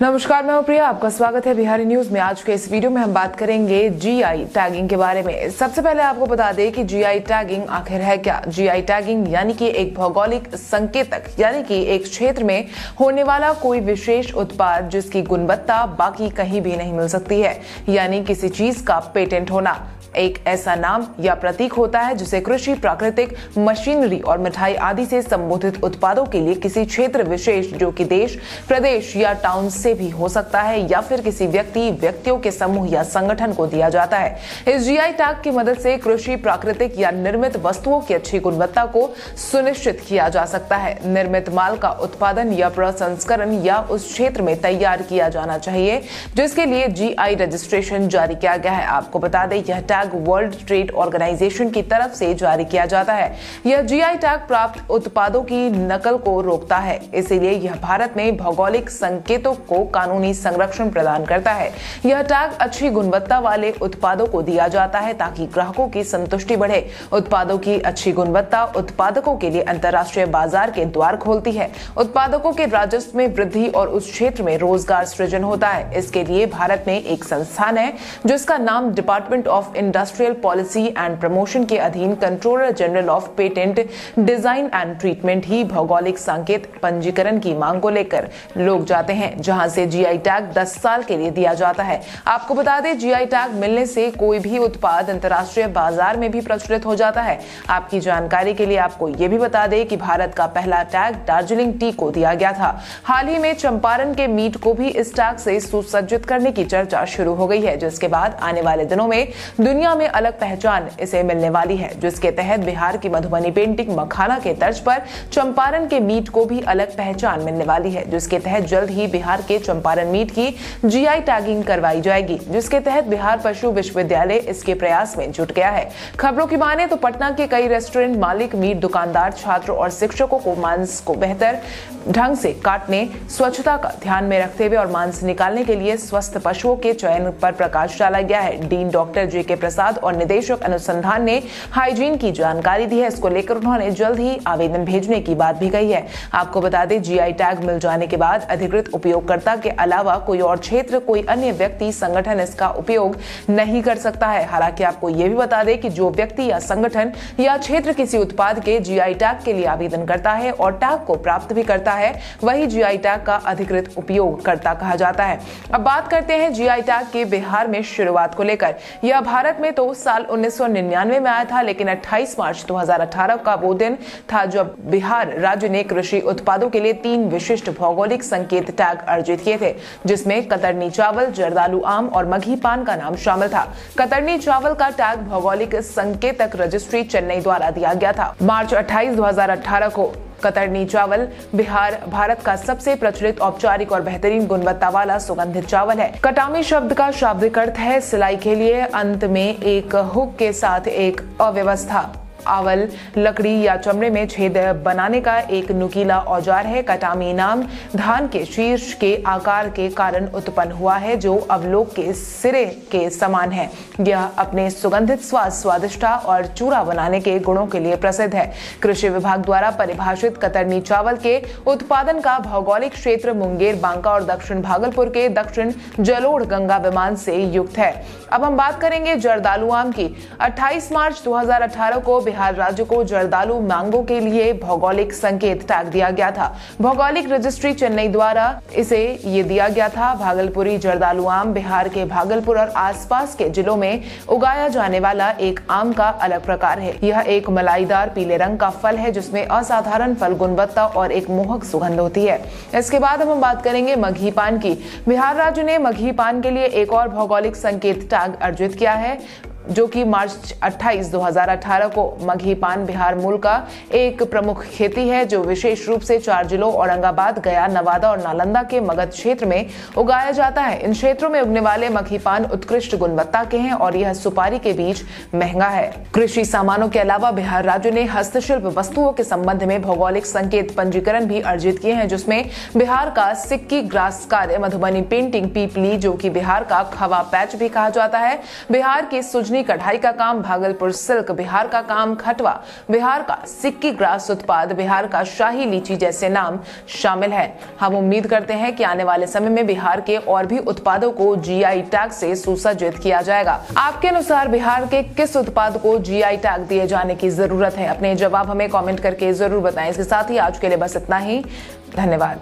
नमस्कार, मैं हूँ प्रिया। आपका स्वागत है बिहारी न्यूज़ में। आज के इस वीडियो में हम बात करेंगे जीआई टैगिंग के बारे में। सबसे पहले आपको बता दें कि जीआई टैगिंग आखिर है क्या? जीआई टैगिंग यानी कि एक भौगोलिक संकेतक, यानी कि एक क्षेत्र में होने वाला कोई विशेष उत्पाद जिसकी गुणवत्ता बाकी कहीं भी नहीं मिल सकती है, यानी किसी चीज़ का पेटेंट होना। एक ऐसा नाम या प्रतीक होता है जिसे कृषि, प्राकृतिक, मशीनरी और मिठाई आदि से संबोधित उत्पादों के लिए किसी क्षेत्र विशेष, जो कि देश, प्रदेश या टाउन से भी हो सकता है या फिर किसी व्यक्ति, व्यक्तियों के समूह या संगठन को दिया जाता है। इस जीआई टैग की मदद से कृषि, प्राकृतिक या निर्मित वस्तुओं की अच्छी गुणवत्ता को सुनिश्चित किया जा सकता है। निर्मित माल का उत्पादन या प्रसंस्करण या उस क्षेत्र में तैयार किया जाना चाहिए, जिसके लिए जीआई रजिस्ट्रेशन जारी किया गया है। आपको बता दें, यह tag tag World Trade Organization की तरफ़ से जारी किया जाता है। यह जीआई टैग प्राप्त उत्पादों की नकल को रोकता है। इसीलिए यह भारत में भौगोलिक संकेतों को कानूनी संरक्षण प्रदान करता है। यह टैग अच्छी गुणवत्ता वाले उत्पादों को दिया जाता है ताकि ग्राहकों की संतुष्टि बढ़े। उत्पादों की अच्छी गुणवत्ता उत्पादकों के लिए अंतर्राष्ट्रीय बाज़ार के द्वार खोलती है। उत्पादकों के राजस्व में वृद्धि और उस क्षेत्र में रोज़गार सृजन होता है। इसके लिए भारत में एक संस्थान है, जिसका नाम Department of Industrial Policy and Promotion के अधीन Controller General of Patent Design and Treatment ही भौगोलिक संकेत पंजीकरण की मांग को लेकर लोग जाते हैं, जहाँ से जीआई टैग 10 साल के लिए दिया जाता है। आपको बता दें जीआई टैग मिलने से कोई भी उत्पाद अंतर्राष्ट्रीय बाज़ार में भी प्रचलित हो जाता है। आपकी जानकारी के लिए आपको ये भी बता दें कि भारत का पहला टैग दार्जिलिंग टी को दिया गया था। हाल ही में चंपारण के मीट को भी इस टैग से सुसज्जित करने की चर्चा शुरू हो गई है, जिसके बाद आने वाले दिनों में दुनिया दुनिया में अलग पहचान इसे मिलने वाली है, जिसके तहत बिहार की मधुबनी पेंटिंग मखाना के तर्ज पर चंपारण के मीट को भी अलग पहचान मिलने वाली है, जिसके तहत जल्द ही बिहार के चंपारण मीट की जीआई टैगिंग करवाई जाएगी, जिसके तहत बिहार पशु विश्वविद्यालय इसके प्रयास में जुट गया है। खबरों की माने तो पटना के कई रेस्टोरेंट मालिक, मीट दुकानदार, छात्र और शिक्षकों को मांस को बेहतर ढंग से काटने, स्वच्छता का ध्यान में रखते हुए और मांस निकालने के लिए स्वस्थ पशुओं के चयन पर प्रकाश डाला गया है। डीन डॉक्टर जे के प्रसाद और निदेशक अनुसंधान ने हाइजीन की जानकारी दी है। इसको लेकर उन्होंने जल्द ही आवेदन भेजने की बात भी कही है। आपको बता दें, जीआई टैग मिल जाने के बाद अधिकृत उपयोगकर्ता के अलावा कोई और क्षेत्र, कोई अन्य व्यक्ति, संगठन इसका उपयोग नहीं कर सकता है। हालाँकि आपको ये भी बता दें कि जो व्यक्ति या संगठन या क्षेत्र किसी उत्पाद के जीआई टैग के लिए आवेदन करता है और टैग को प्राप्त भी करता है, वही जीआई टैग का अधिकृत उपयोगकर्ता कहा जाता है। अब बात करते हैं जीआई टैग के बिहार में शुरुआत को लेकर। यह भारत में तो साल 1999 में आया था, लेकिन 28 मार्च 2018 का वो दिन था जब बिहार राज्य ने कृषि उत्पादों के लिए तीन विशिष्ट भौगोलिक संकेत टैग अर्जित किए थे, जिसमें कतरनी चावल, जरदालू आम और मघी पान का नाम शामिल था। कतरनी चावल का टैग भौगोलिक संकेतक रजिस्ट्री चेन्नई द्वारा दिया गया था। मार्च 28 2018 को कतरनी चावल बिहार, भारत का सबसे प्रचलित औपचारिक और बेहतरीन गुणवत्ता वाला सुगंधित चावल है। कटामी शब्द का शाब्दिक अर्थ है, सिलाई के लिए अंत में एक हुक के साथ एक अव्यवस्था। आवल लकड़ी या चमड़े में छेद बनाने का एक नुकीला औज़ार है। कटामी नाम धान के शीर्ष के आकार के कारण उत्पन्न हुआ है, जो अवलोक के सिरे के समान है। यह अपने सुगंधित स्वाद स्वादिष्टा और चूरा बनाने के गुणों के लिए प्रसिद्ध है। कृषि विभाग द्वारा परिभाषित कतरनी चावल के उत्पादन का भौगोलिक क्षेत्र मुंगेर, बांका और दक्षिण भागलपुर के दक्षिण जलोड़ गंगा विमान से युक्त है। अब हम बात करेंगे जर्दालू आम की। 28 मार्च 2018 को बिहार राज्य को जर्दालू मैंगो के लिए भौगोलिक संकेत टैग दिया गया था। भौगोलिक रजिस्ट्री चेन्नई द्वारा इसे ये दिया गया था। भागलपुरी जर्दालू आम बिहार के भागलपुर और आसपास के जिलों में उगाया जाने वाला एक आम का अलग प्रकार है। यह एक मलाईदार पीले रंग का फल है, जिसमें असाधारण फल गुणवत्ता और एक मोहक सुगंध होती है। इसके बाद हम बात करेंगे मघी पान की। बिहार राज्य ने मघी पान के लिए एक और भौगोलिक संकेत टैग अर्जित किया है। जो कि मार्च 28 2018 को मघी पान बिहार मूल का एक प्रमुख खेती है, जो विशेष रूप से चार जिलों औरंगाबाद, गया, नवादा और नालंदा के मगध क्षेत्र में उगाया जाता है। इन क्षेत्रों में उगने वाले मघी पान उत्कृष्ट गुणवत्ता के हैं और यह सुपारी के बीच महँगा है। कृषि सामानों के अलावा बिहार राज्य ने हस्तशिल्प वस्तुओं के संबंध में भौगोलिक संकेत पंजीकरण भी अर्जित किए हैं, जिसमें बिहार का सिक्की ग्रास कार्य, मधुबनी पेंटिंग, पीपली, जो की बिहार का खवा पैच भी कहा जाता है। बिहार की सुजनी बुजनी कढ़ाई का काम, भागलपुर सिल्क, बिहार का काम, खटवा, बिहार का सिक्की ग्रास उत्पाद, बिहार का शाही लीची जैसे नाम शामिल है। हम उम्मीद करते हैं कि आने वाले समय में बिहार के और भी उत्पादों को जीआई टैग से सुसज्जित किया जाएगा। आपके अनुसार बिहार के किस उत्पाद को जीआई टैग दिए जाने की ज़रूरत है? अपने जवाब हमें कमेंट करके ज़रूर बताएँ। इसके साथ ही आज के लिए बस इतना ही। धन्यवाद।